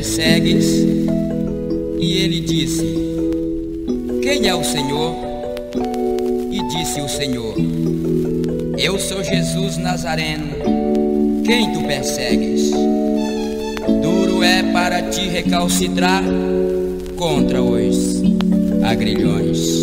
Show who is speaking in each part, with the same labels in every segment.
Speaker 1: persegues? E ele disse: Quem é o Senhor? E disse o Senhor: Eu sou Jesus Nazareno, quem tu persegues? Duro é para ti recalcitrar contra os agrilhões.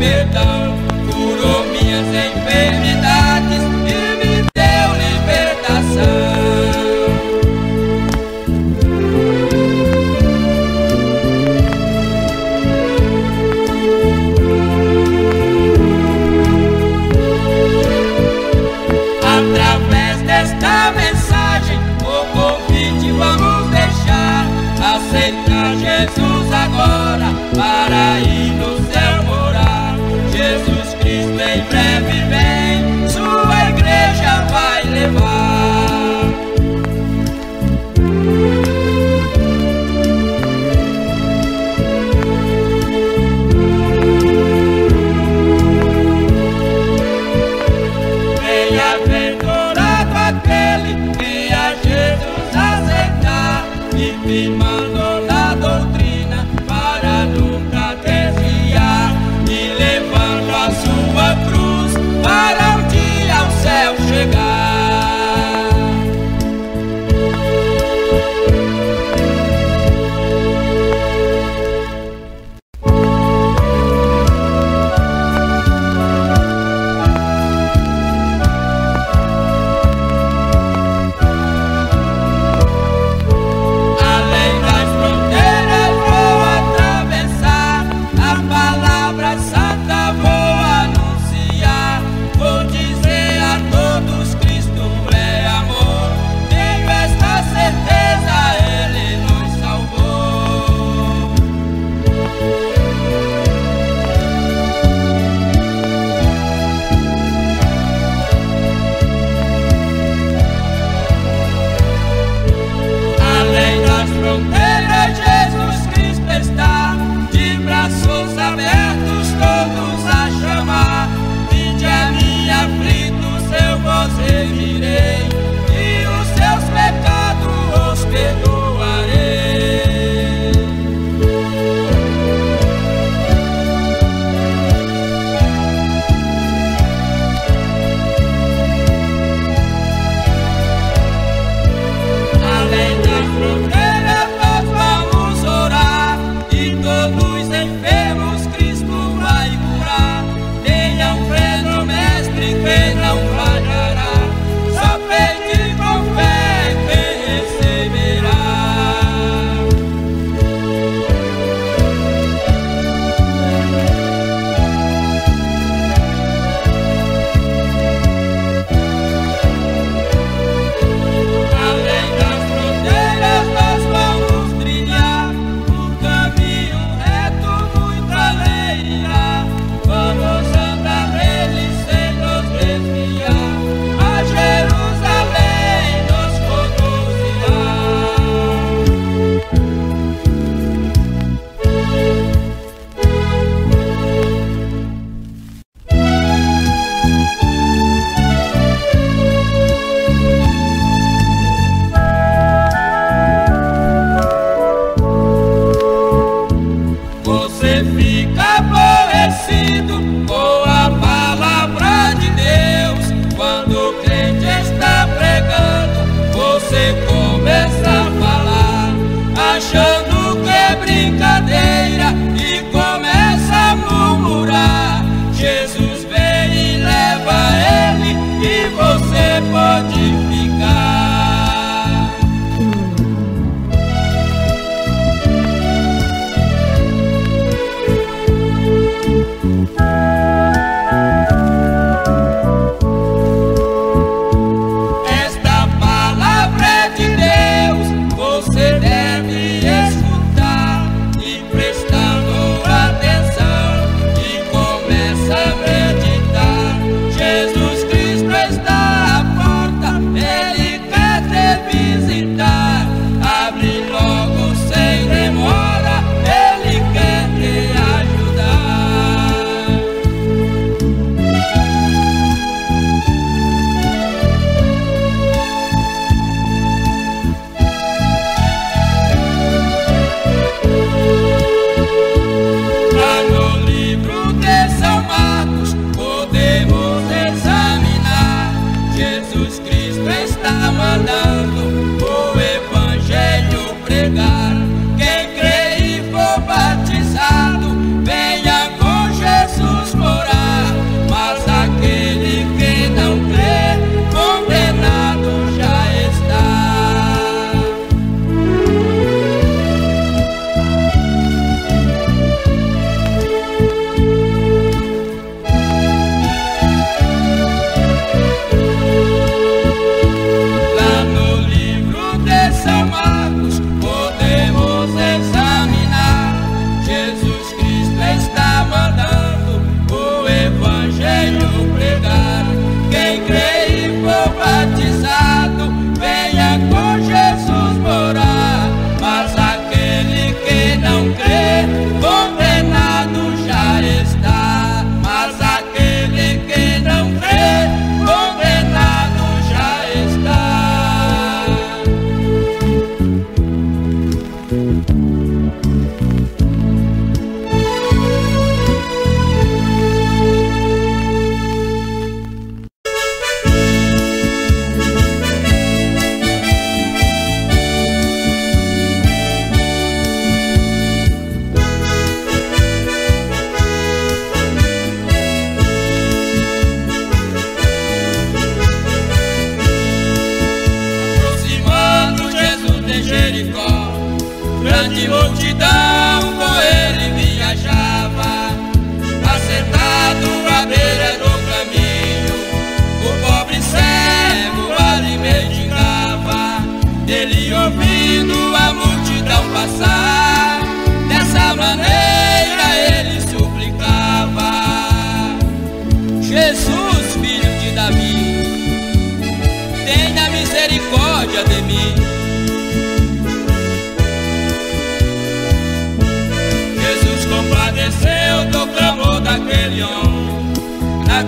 Speaker 1: Deu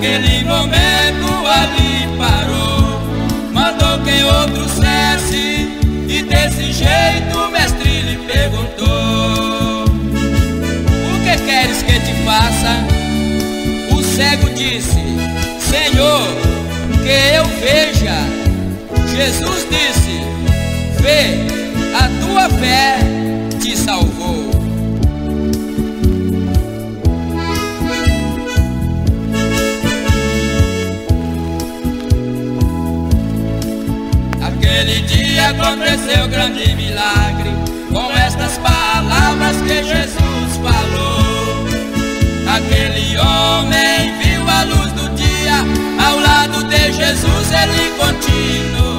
Speaker 1: Naquele momento ali parou, mandou que outro cesse, e desse jeito o mestre lhe perguntou: O que queres que te faça? O cego disse: Senhor, que eu veja. Jesus disse: Vê, a tua fé te salvou. aconteceu grande milagre com estas palavras que Jesus falou. Aquele homem viu a luz do dia ao lado de Jesus, ele continuou.